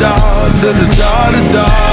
da da da da da da.